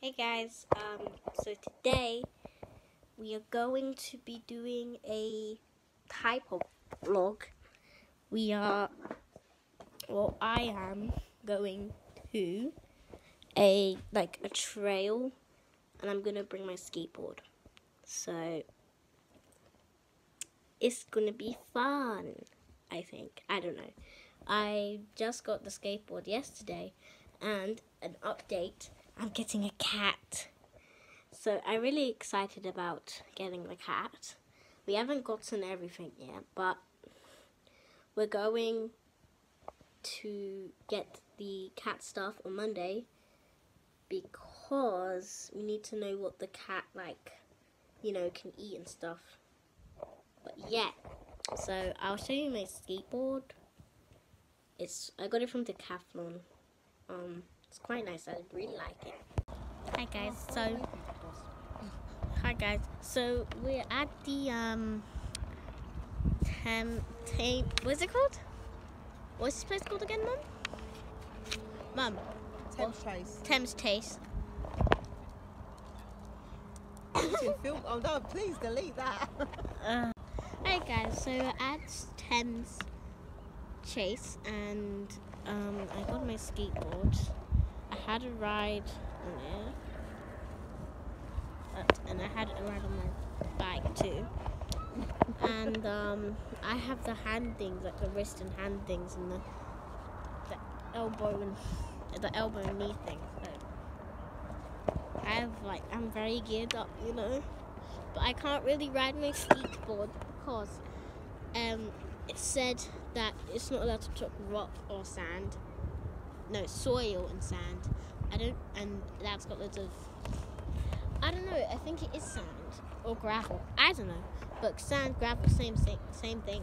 Hey guys, um, so today we are going to be doing a type of vlog. We are, well, I am going to a like a trail, and I'm gonna bring my skateboard. So it's gonna be fun. I think I don't know. I just got the skateboard yesterday, and an update I'm getting a cat. So I'm really excited about getting the cat. We haven't gotten everything yet, but we're going to get the cat stuff on Monday because we need to know what the cat like, you know, can eat and stuff. But yeah, so I'll show you my skateboard. It's I got it from Decathlon. Um, it's quite nice. I really like it. Hi guys. So hi guys. So we're at the um Tem Tem what's it called? What's this place called again, Mum? Mum. Thames Chase. Thames Chase. film. Oh no! Please delete that. Uh, hey guys. So we're at Thames Chase, and um, I got my skateboard. I had a ride and I had a ride on my bike too. and um, I have the hand things, like the wrist and hand things, and the, the elbow and the elbow and knee thing. So I have like I'm very geared up, you know. But I can't really ride my skateboard because um, it said that it's not allowed to touch rock or sand. No, soil and sand. I don't, and that's got loads of. I don't know. I think it is sand or gravel. I don't know, but sand, gravel, same same same thing.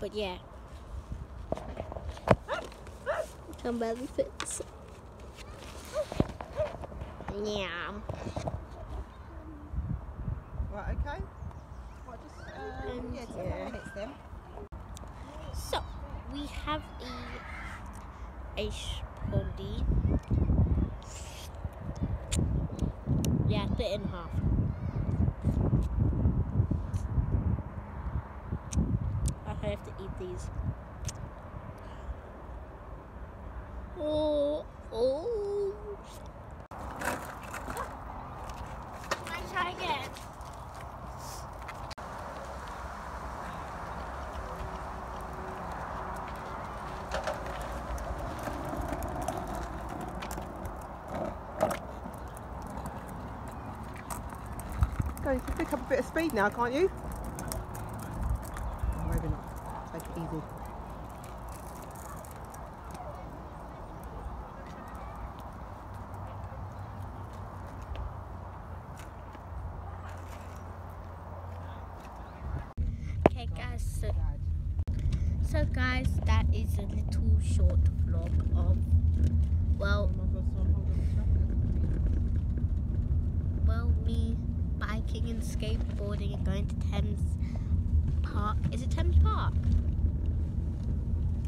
But yeah. Somebody fits. Yeah. right. Okay. Right, just uh, Um, yeah, ten yeah. minutes then. So we have a a spotty. Yeah, split it in half. I have to eat these. Oh, oh. I try again. Go, you can pick up a bit of speed now, can't you? Oh, maybe not. Take it easy. Okay, guys. So, so guys, that is a little short vlog of well, Oh my God, so I'm holding the traffic. well, me biking and skateboarding and going to Thames Park. Is it Thames Park?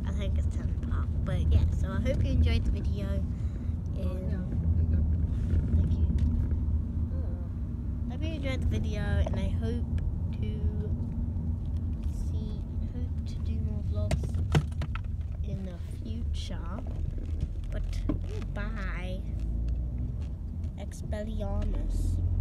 I think it's Thames Park. But yeah, so I hope you enjoyed the video. Oh, yeah, And you thank you. Oh. Hope you enjoyed the video, and I hope to see, hope to do more vlogs in the future. But goodbye, Expelliarmus.